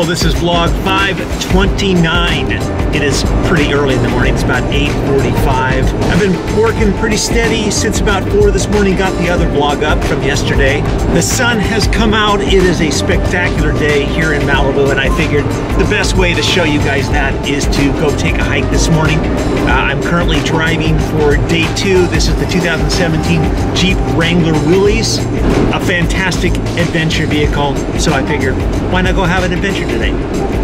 People. This is vlog 529. It is pretty early in the morning. It's about 8.45. I've been working pretty steady since about 4 this morning. Got the other vlog up from yesterday. The sun has come out. It is a spectacular day here in Malibu, and I figured the best way to show you guys that is to go take a hike this morning. Uh, I'm currently driving for day two. This is the 2017 Jeep Wrangler Willys, a fantastic adventure vehicle. So I figured, why not go have an adventure today?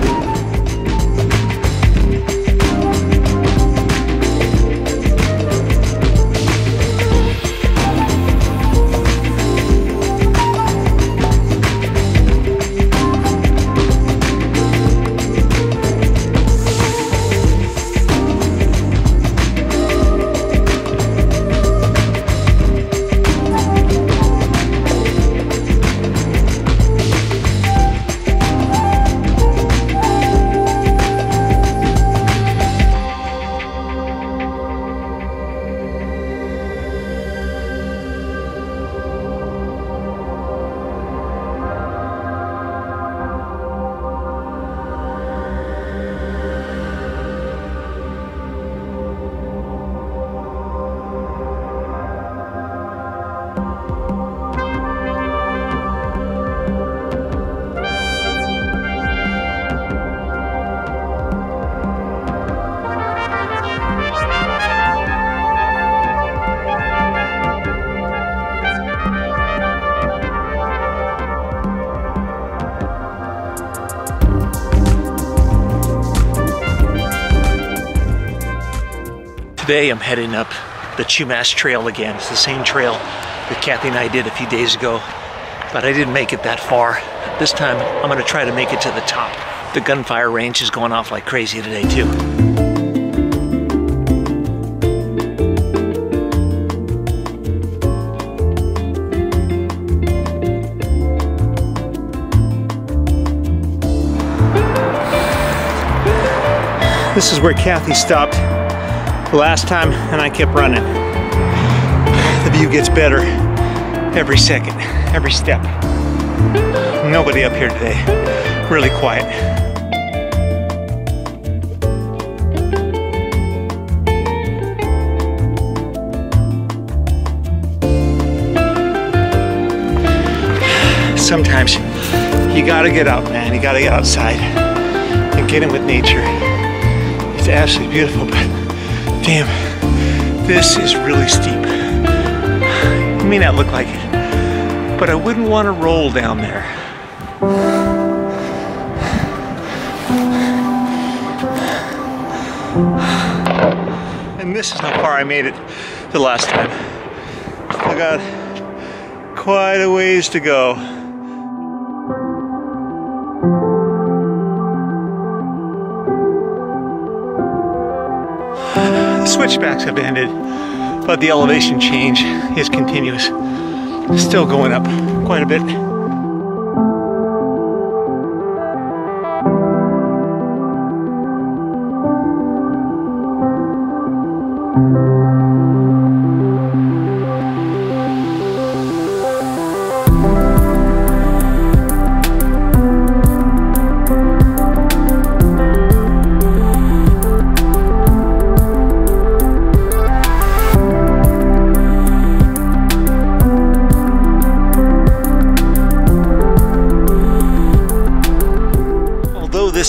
Today I'm heading up the Chumash Trail again. It's the same trail that Kathy and I did a few days ago, but I didn't make it that far. This time I'm gonna try to make it to the top. The gunfire range is going off like crazy today too. This is where Kathy stopped last time and I kept running. The view gets better every second, every step. Nobody up here today. Really quiet. Sometimes you gotta get out, man. You gotta get outside and get in with nature. It's absolutely beautiful, but damn, this is really steep. It may not look like it, but I wouldn't want to roll down there. And this is how far I made it the last time. I got quite a ways to go. Switchbacks have ended, but the elevation change is continuous. Still going up quite a bit.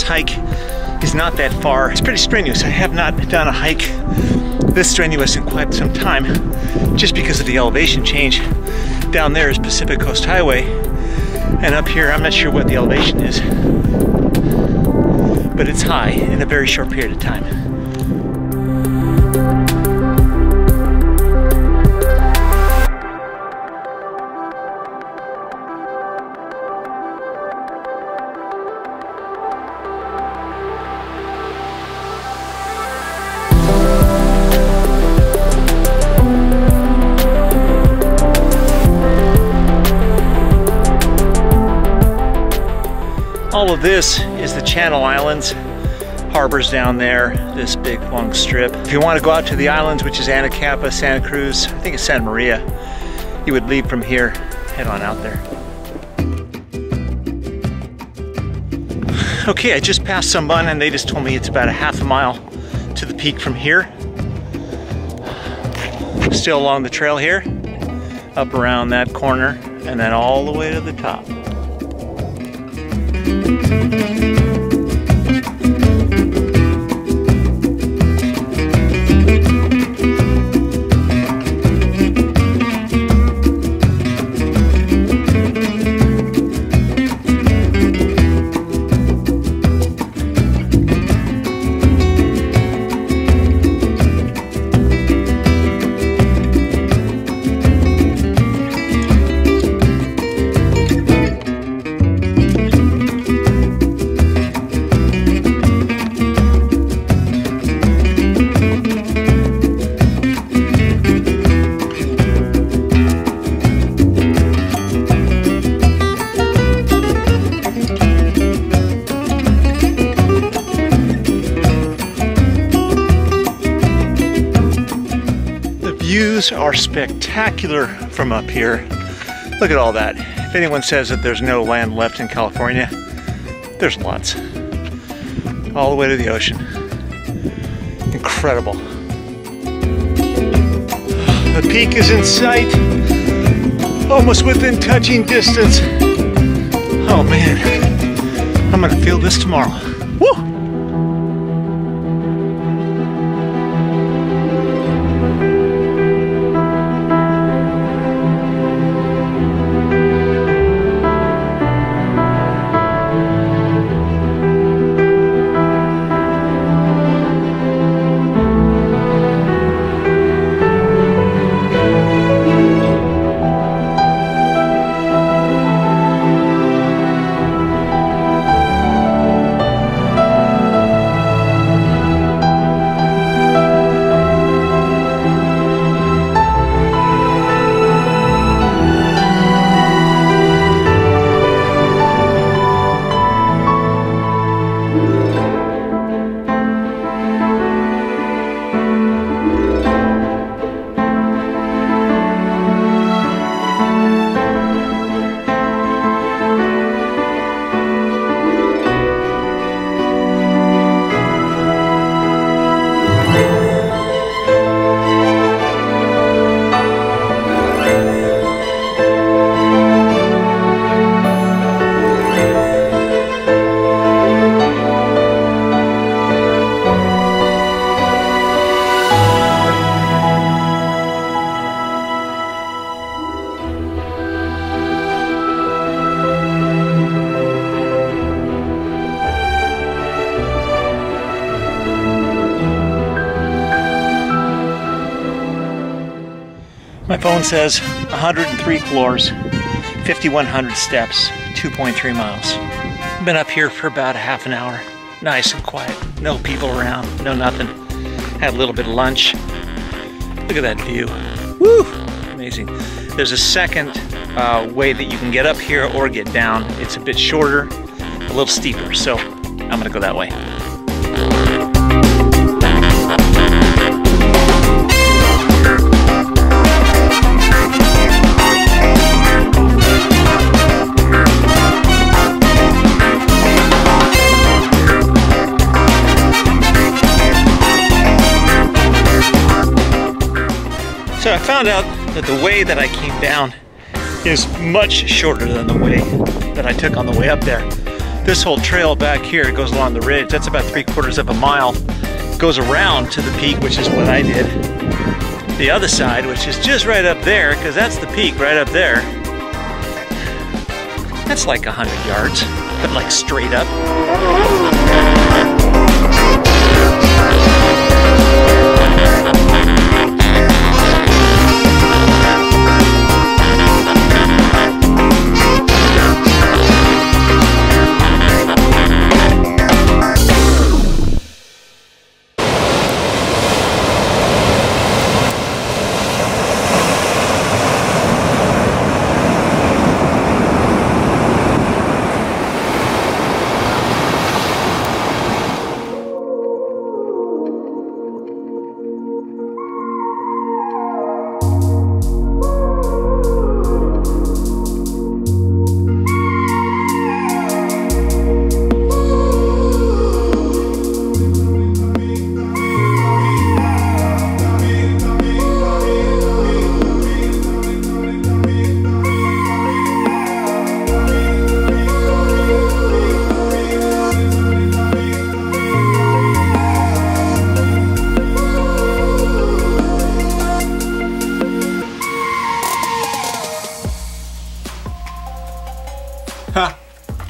Hike is not that far, it's pretty strenuous. I have not done a hike this strenuous in quite some time just because of the elevation change. Down there is Pacific Coast Highway and up here I'm not sure what the elevation is but it's high in a very short period of time. All of this is the Channel Islands. Harbors down there, this big long strip. If you want to go out to the islands, which is Anacapa, Santa Cruz, I think it's Santa Maria, you would leave from here, head on out there. Okay, I just passed Sunbun and they just told me it's about a half a mile to the peak from here. Still along the trail here, up around that corner, and then all the way to the top. Thank you. Views are spectacular from up here. Look at all that. If anyone says that there's no land left in California, there's lots. All the way to the ocean. Incredible. The peak is in sight, almost within touching distance. Oh man, I'm gonna feel this tomorrow. Woo! My phone says 103 floors, 5,100 steps, 2.3 miles. Been up here for about a half an hour. Nice and quiet. No people around, no nothing. Had a little bit of lunch. Look at that view. Woo! Amazing. There's a second uh, way that you can get up here or get down. It's a bit shorter, a little steeper. So I'm gonna go that way. So I found out that the way that I came down is much shorter than the way that I took on the way up there. This whole trail back here goes along the ridge. That's about three quarters of a mile. Goes around to the peak, which is what I did. The other side, which is just right up there, because that's the peak right up there. That's like a hundred yards, but like straight up.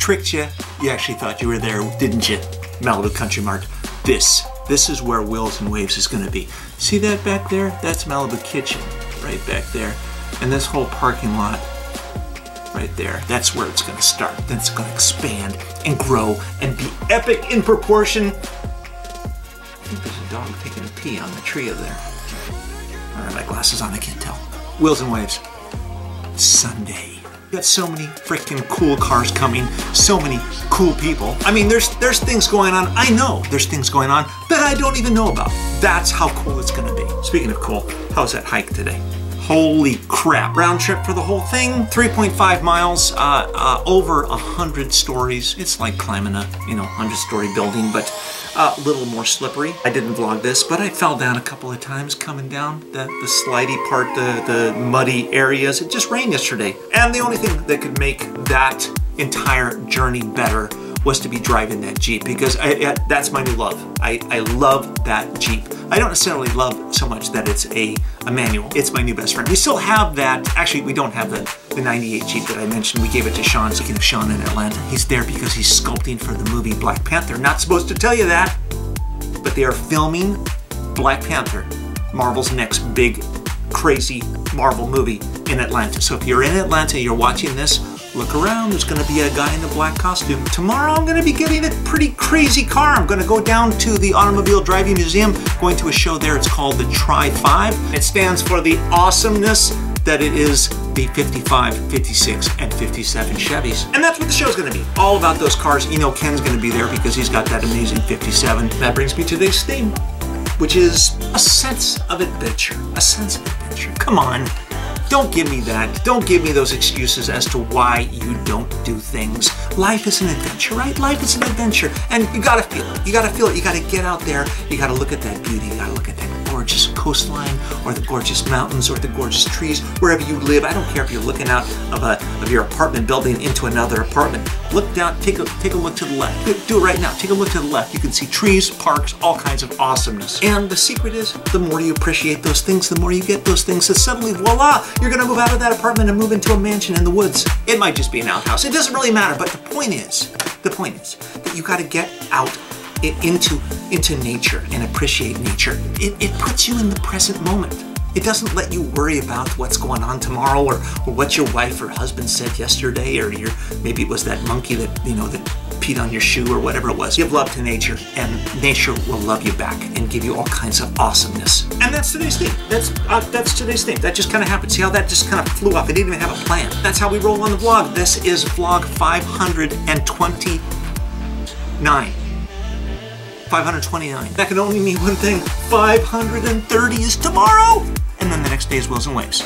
Tricked you. You actually thought you were there, didn't you? Malibu Country Mart. This, this is where Wheels and Waves is gonna be. See that back there? That's Malibu Kitchen, right back there. And this whole parking lot right there. That's where it's gonna start. Then it's gonna expand and grow and be epic in proportion. I think there's a dog taking a pee on the tree over there. I don't have my glasses on, I can't tell. Wheels and Waves. Sunday. Got so many freaking cool cars coming, so many cool people. I mean, there's there's things going on. I know there's things going on that I don't even know about. That's how cool it's gonna be. Speaking of cool, how's that hike today? Holy crap. Round trip for the whole thing, 3.5 miles, uh, uh, over 100 stories. It's like climbing a, you know, 100 story building, but uh, a little more slippery. I didn't vlog this, but I fell down a couple of times coming down the, the slidey part, the, the muddy areas. It just rained yesterday. And the only thing that could make that entire journey better was to be driving that Jeep because I, I, that's my new love. I, I love that Jeep. I don't necessarily love so much that it's a, a manual. It's my new best friend. We still have that. Actually, we don't have the, the 98 Jeep that I mentioned. We gave it to Sean. Speaking of Sean in Atlanta, he's there because he's sculpting for the movie Black Panther. Not supposed to tell you that, but they are filming Black Panther, Marvel's next big, crazy Marvel movie in Atlanta. So if you're in Atlanta, you're watching this, Look around, there's gonna be a guy in a black costume. Tomorrow I'm gonna be getting a pretty crazy car. I'm gonna go down to the Automobile Driving Museum, going to a show there. It's called the Tri-5. It stands for the awesomeness that it is the 55, 56, and 57 Chevys. And that's what the show's gonna be. All about those cars. You know Ken's gonna be there because he's got that amazing 57. That brings me to today's theme, which is a sense of adventure. A sense of adventure. Come on. Don't give me that. Don't give me those excuses as to why you don't do things. Life is an adventure, right? Life is an adventure. And you gotta feel it. You gotta feel it. You gotta get out there. You gotta look at that beauty. You gotta look at gorgeous coastline or the gorgeous mountains or the gorgeous trees, wherever you live. I don't care if you're looking out of, a, of your apartment building into another apartment. Look down, take a, take a look to the left. Do it right now. Take a look to the left. You can see trees, parks, all kinds of awesomeness. And the secret is, the more you appreciate those things, the more you get those things. So suddenly, voila, you're gonna move out of that apartment and move into a mansion in the woods. It might just be an outhouse. It doesn't really matter, but the point is, the point is that you gotta get out into, into nature and appreciate nature. It, it puts you in the present moment. It doesn't let you worry about what's going on tomorrow or, or what your wife or husband said yesterday or your maybe it was that monkey that you know that peed on your shoe or whatever it was. Give love to nature and nature will love you back and give you all kinds of awesomeness. And that's today's thing. That's uh, that's today's thing. That just kind of happened. See how that just kind of flew off. I didn't even have a plan. That's how we roll on the vlog. This is vlog 529. 529. That can only mean one thing. 530 is tomorrow! And then the next day is Wheels and Waves.